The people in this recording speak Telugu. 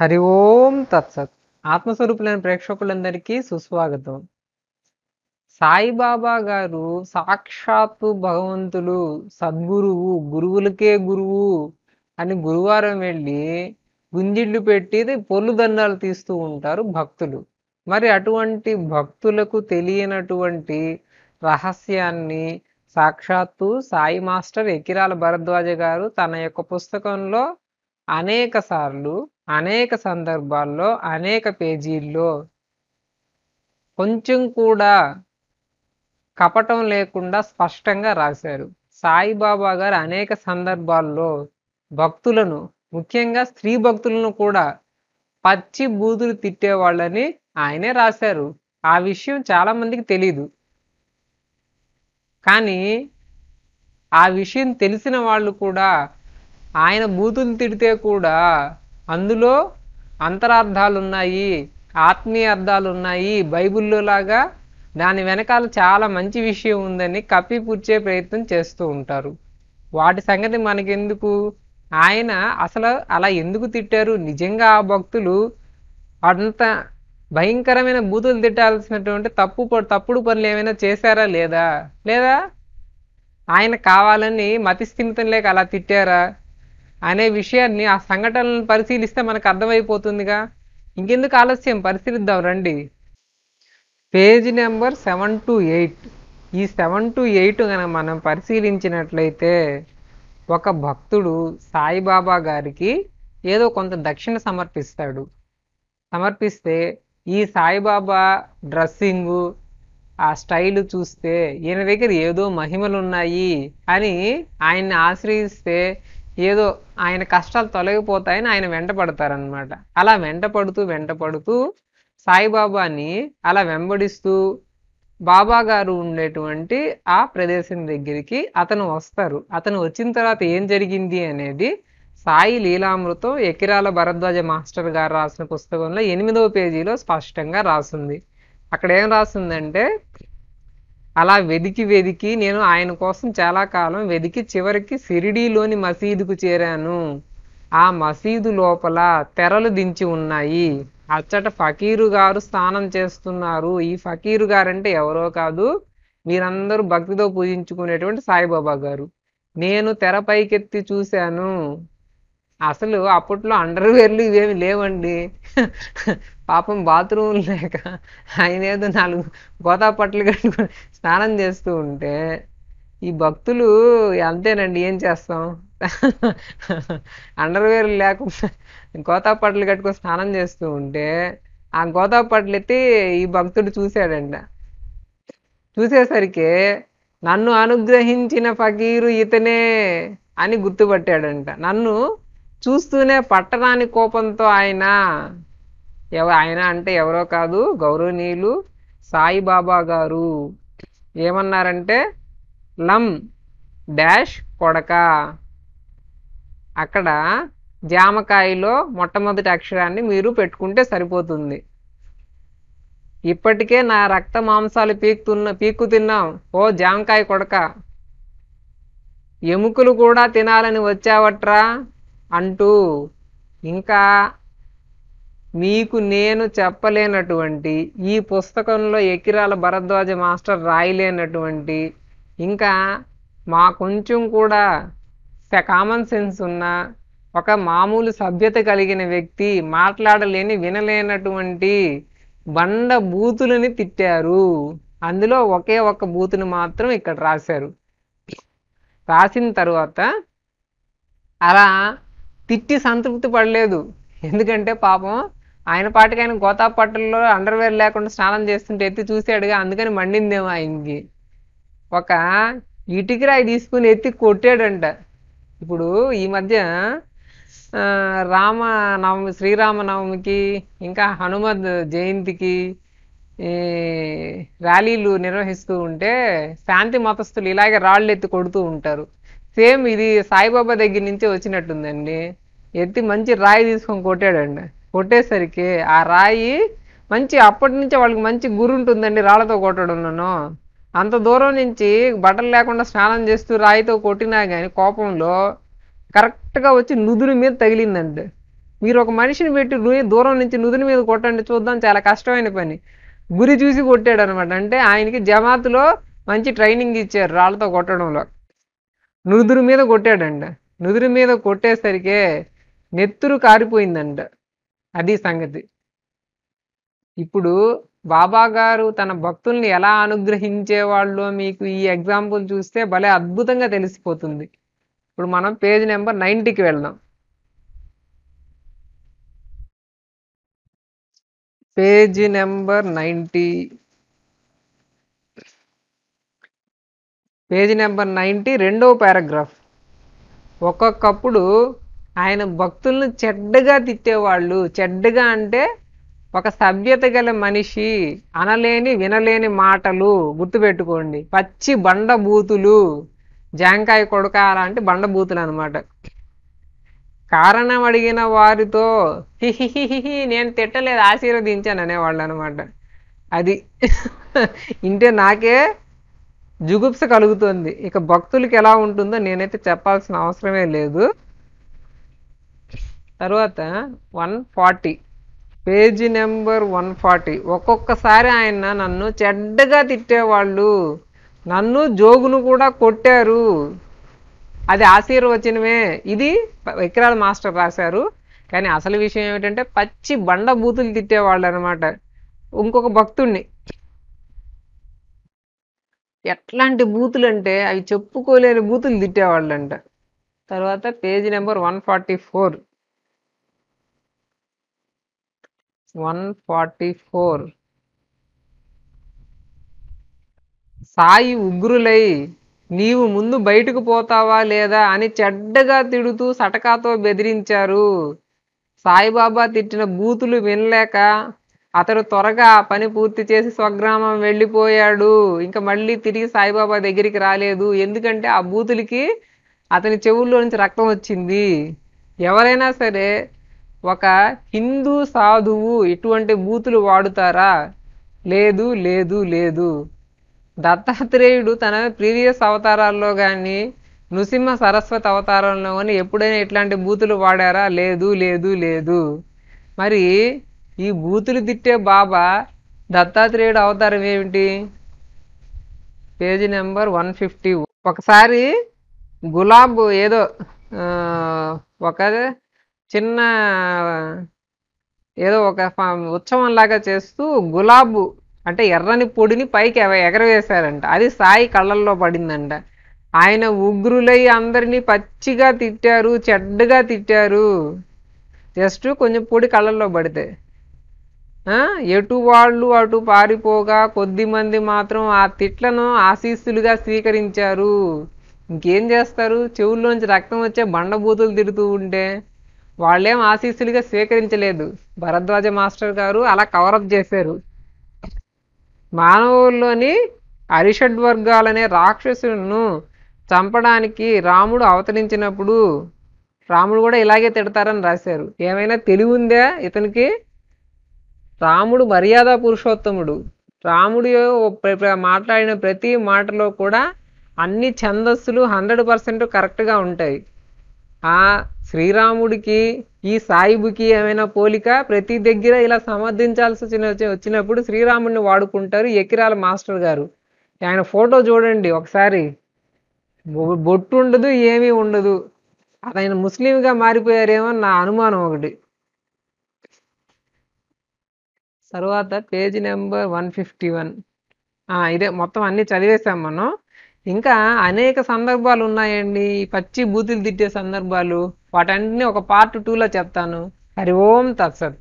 హరి ఓం తత్సత్. ఆత్మస్వరూపులైన ప్రేక్షకులందరికీ సుస్వాగతం. సాయిబాబా గారు సాక్షాత్తు భగవంతులు సద్గురువు గురువులకే గురువు అని గురువారం వెళ్ళి గుంజిళ్ళు పెట్టి పొల్లుదండాలు తీస్తూ ఉంటారు భక్తులు. మరి అటువంటి భక్తులకు తెలియనటువంటి రహస్యాన్ని సాక్షాత్తు సాయి మాస్టర్ ఎకిరాల భరద్వాజ గారు తన యొక్క పుస్తకంలో అనేక సార్లు అనేక సందర్భాల్లో అనేక పేజీల్లో కొంచెం కూడా కపటం లేకుండా స్పష్టంగా రాశారు. సాయిబాబా గారు అనేక సందర్భాల్లో భక్తులను ముఖ్యంగా స్త్రీ భక్తులను కూడా పచ్చి బూతులు తిట్టేవాళ్ళని ఆయనే రాశారు. ఆ విషయం చాలా మందికి తెలీదు. కానీ ఆ విషయం తెలిసిన వాళ్ళు కూడా ఆయన బూతులు తిడితే కూడా అందులో అంతరార్థాలు ఉన్నాయి ఆత్మీయ అర్థాలు ఉన్నాయి బైబిల్లో లాగా దాని వెనకాల చాలా మంచి విషయం ఉందని కప్పిపుచ్చే ప్రయత్నం చేస్తూ ఉంటారు. వాటి సంగతి మనకెందుకు? ఆయన అసలు అలా ఎందుకు తిట్టారు? నిజంగా ఆ భక్తులు అంత భయంకరమైన బూతులు తిట్టాల్సినటువంటి తప్పు ప- తప్పుడు పనులు ఏమైనా చేశారా లేదా? లేదా? ఆయన కావాలని మతిస్థిమితం లేక అలా తిట్టారా? అనే విషయాన్ని ఆ సంఘటనలను పరిశీలిస్తే మనకు అర్థమైపోతుందిగా. ఇంకెందుకు ఆలస్యం? పరిశీలిద్దాం రండి. Page number seven to eight. ఈ సెవెన్ టు ఎయిట్ కనుక మనం పరిశీలించినట్లయితే ఒక భక్తుడు సాయిబాబా గారికి ఏదో కొంత దక్షిణ సమర్పిస్తాడు. సమర్పిస్తే ఈ సాయిబాబా డ్రెస్సింగు ఆ స్టైల్ చూస్తే ఈయన దగ్గర ఏదో మహిమలు ఉన్నాయి అని ఆయన్ని ఆశ్రయిస్తే ఏదో ఆయన కష్టాలు తొలగిపోతాయని ఆయన వెంట పడతారనమాట అలా వెంట పడుతూ వెంట పడుతూ సాయిబాబాని అలా వెంబడిస్తూ బాబా గారు ఉండేటువంటి ఆ ప్రదేశం దగ్గరికి అతను వస్తారు. అతను వచ్చిన తర్వాత ఏం జరిగింది అనేది సాయి లీలామృతం ఎకిరాల భరద్వాజ మాస్టర్ గారు రాసిన పుస్తకంలో ఎనిమిదవ పేజీలో స్పష్టంగా రాసింది. అక్కడ ఏం రాసిందంటే అలా వెదికి వెదికి నేను ఆయన కోసం చాలా కాలం వెదికి చివరికి సిరిడీలోని మసీదుకు చేరాను. ఆ మసీదు లోపల తెరలు దించి ఉన్నాయి. అచ్చట ఫకీరు గారు స్నానం చేస్తున్నారు. ఈ ఫకీరు గారంటే ఎవరో కాదు మీరందరూ భక్తితో పూజించుకునేటువంటి సాయిబాబా గారు. నేను తెర పైకెత్తి చూశాను. అసలు అప్పట్లో అండర్వేర్లు ఇవేమి లేవండి. పాపం బాత్రూమ్ లేక ఆయన ఏదో నాలుగు గోదా పట్లు కట్టుకొని స్నానం చేస్తూ ఉంటే ఈ భక్తులు అంతేనండి ఏం చేస్తాం? అండర్వేర్ లేకుండా గోతా పట్లు కట్టుకొని స్నానం చేస్తూ ఉంటే ఆ గోదా పట్లు ఎత్తి ఈ భక్తుడు చూశాడంట. చూసేసరికి నన్ను అనుగ్రహించిన ఫకీరు ఇతనే అని గుర్తుపట్టాడంట. నన్ను చూస్తూనే పట్టరాని కోపంతో ఆయన ఎవ ఆయన అంటే ఎవరో కాదు గౌరవనీయులు సాయిబాబా గారు. ఏమన్నారంటే లం డాష్ కొడక. అక్కడ జామకాయలో మొట్టమొదటి అక్షరాన్ని మీరు పెట్టుకుంటే సరిపోతుంది. ఇప్పటికే నా రక్త మాంసాలు పీకుతున్న పీక్కు తిన్నాం. ఓ జామకాయ కొడక. ఎముకలు కూడా తినాలని వచ్చావట్రా. అంటూ ఇంకా మీకు నేను చెప్పలేనటువంటి ఈ పుస్తకంలో ఎకిరాల భరద్వాజ మాస్టర్ రాయలేనటువంటి ఇంకా మా కొంచెం కూడా కామన్ సెన్స్ ఉన్న ఒక మామూలు సభ్యత కలిగిన వ్యక్తి మాట్లాడలేని వినలేనటువంటి బండ బూతులని తిట్టారు. అందులో ఒకే ఒక్క బూతుని మాత్రం ఇక్కడ రాశారు. రాసిన తర్వాత అలా తిట్టి సంతృప్తి పడలేదు. ఎందుకంటే పాపం ఆయన పాటికి ఆయన గోతాపట్టల్లో అండర్వేర్ లేకుండా స్నానం చేస్తుంటే ఎత్తి చూశాడుగా అందుకని మండిందేమో ఆయనకి. ఒక ఇటుకరాయి తీసుకుని ఎత్తి కొట్టాడంట. ఇప్పుడు ఈ మధ్య రామనవమి రామ నవమి శ్రీరామనవమికి ఇంకా హనుమద్ జయంతికి ర్యాలీలు నిర్వహిస్తూ ఉంటే శాంతి మతస్థులు ఇలాగే రాళ్ళు ఎత్తి కొడుతూ ఉంటారు. సేమ్ ఇది సాయిబాబా దగ్గర నుంచే వచ్చినట్టుందండి. ఎత్తి మంచి రాయి తీసుకొని కొట్టాడండి. కొట్టేసరికి ఆ రాయి మంచి అప్పటి నుంచి వాళ్ళకి మంచి గురి ఉంటుందండి రాళ్ళతో కొట్టడంలోనూ. అంత దూరం నుంచి బట్టలు లేకుండా స్నానం చేస్తూ రాయితో కొట్టినా కానీ కోపంలో కరెక్ట్గా వచ్చి నుదురు మీద తగిలిందండి. మీరు ఒక మనిషిని పెట్టి దూరం నుంచి నుదురు మీద కొట్టండి చూద్దాం చాలా కష్టమైన పని. గురి చూసి కొట్టాడు అనమాట అంటే ఆయనకి జమాత్లో మంచి ట్రైనింగ్ ఇచ్చారు రాళ్ళతో కొట్టడంలో. నుదురు మీద కొట్టాడంట. నుదురు మీద కొట్టేసరికే నెత్తురు కారిపోయిందంట. అది సంగతి. ఇప్పుడు బాబా గారు తన భక్తుల్ని ఎలా అనుగ్రహించేవాళ్ళో మీకు ఈ ఎగ్జాంపుల్ చూస్తే భలే అద్భుతంగా తెలిసిపోతుంది. ఇప్పుడు మనం పేజ్ నెంబర్ నైంటీకి వెళ్దాం. Page number ninety page number ninety రెండవ పారాగ్రాఫ్. ఒక్కొక్కప్పుడు ఆయన భక్తులను చెడ్డగా తిట్టేవాళ్ళు. చెడ్డగా అంటే ఒక సభ్యత గల మనిషి అనలేని వినలేని మాటలు గుర్తుపెట్టుకోండి. పచ్చి బండబూతులు జాంకాయ కొడక అలాంటి బండబూతులు అనమాట కారణం అడిగిన వారితో హిహిహిహి నేను తిట్టలేదు ఆశీర్వదించాను అనేవాళ్ళు అనమాట అది ఇంటే నాకే జుగుప్స కలుగుతుంది. ఇక భక్తులకి ఎలా ఉంటుందో నేనైతే చెప్పాల్సిన అవసరమే లేదు. తర్వాత one forty. Page number one forty. ఒక్కొక్కసారి ఆయన నన్ను చెడ్డగా తిట్టేవాళ్ళు. నన్ను జోగును కూడా కొట్టారు. అది ఆశీర్వచనమే. ఇది విక్రాల్ మాస్టర్ రాశారు. కానీ అసలు విషయం ఏమిటంటే పచ్చి బండ బూతులు తిట్టేవాళ్ళు అనమాట ఇంకొక భక్తుణ్ణి. ఎట్లాంటి బూతులు అంటే అవి చెప్పుకోలేని బూతులు తిట్టేవాళ్ళంట. తర్వాత page number one forty four. One forty four. Sai ఉగ్రులై నీవు ముందు బయటకు పోతావా లేదా అని చెడ్డగా తిడుతూ సటకాతో బెదిరించారు. సాయిబాబా తిట్టిన బూతులు వినలేక అతడు త్వరగా ఆ పని పూర్తి చేసి స్వగ్రామం వెళ్ళిపోయాడు. ఇంకా మళ్ళీ తిరిగి సాయిబాబా దగ్గరికి రాలేదు. ఎందుకంటే ఆ బూతులకి అతని చెవుల్లో నుంచి రక్తం వచ్చింది. ఎవరైనా సరే ఒక హిందూ సాధువు ఇటువంటి బూతులు వాడుతారా? లేదు లేదు లేదు. దత్తాత్రేయుడు తన ప్రీవియస్ అవతారాల్లో కానీ నృసింహ సరస్వతి అవతారంలో కానీ ఎప్పుడైనా ఇట్లాంటి బూతులు వాడారా? లేదు లేదు లేదు. మరి ఈ బూతులు తిట్టే బాబా దత్తాత్రేయుడు అవతారం ఏమిటి? పేజీ నెంబర్ వన్ ఫిఫ్టీ. ఒకసారి గులాబ్ ఏదో ఒక చిన్న ఏదో ఒక ఉత్సవం లాగా చేస్తూ గులాబు అంటే ఎర్రని పొడిని పైకి ఎగరవేశారంట. అది సాయి కళ్ళల్లో పడిందంట. ఆయన ఉగ్రులై అందరినీ పచ్చిగా తిట్టారు చెడ్డగా తిట్టారు. జస్ట్ కొంచెం పొడి కళ్ళల్లో పడితే. ఎటు వాళ్ళు అటు పారిపోగా కొద్ది మంది మాత్రం ఆ తిట్లను ఆశీస్సులుగా స్వీకరించారు. ఇంకేం చేస్తారు? చెవుల్లోంచి రక్తం వచ్చే బండబూతులు తిడుతూ ఉంటే వాళ్ళేం ఆశీస్సులుగా స్వీకరించలేదు. భరద్వాజ మాస్టర్ గారు అలా కవరప్ చేశారు. మానవుల్లోని అరిషడ్ వర్గాలనే రాక్షసులను చంపడానికి రాముడు అవతరించినప్పుడు రాముడు కూడా ఇలాగే తిడతారని రాశారు. ఏమైనా తెలివి ఉందా ఇతనికి? రాముడు మర్యాద పురుషోత్తముడు. రాముడు మాట్లాడిన ప్రతి మాటలో కూడా అన్ని ఛందస్సులు హండ్రెడ్ పర్సెంట్ కరెక్ట్గా ఉంటాయి. ఆ శ్రీరాముడికి ఈ సాయిబుకి ఏమైనా పోలిక? ప్రతి దగ్గర ఇలా సమర్థించాల్సి వచ్చిన వచ్చినప్పుడు శ్రీరాముడిని వాడుకుంటారు ఎకిరాల మాస్టర్ గారు. ఆయన ఫోటో చూడండి ఒకసారి. బొ- బొట్టు ఉండదు ఏమీ ఉండదు. ఆయన ముస్లింగా మారిపోయారేమో అని నా అనుమానం ఒకటి. తర్వాత page number one fifty one. ఇదే మొత్తం అన్ని చదివేశాం మనం. ఇంకా అనేక సందర్భాలు ఉన్నాయండి. పచ్చి బూతులు తిట్టే సందర్భాలు. వాటన్నిటిని ఒక పార్ట్ టూలో చెప్తాను. హరి ఓం తత్సత్.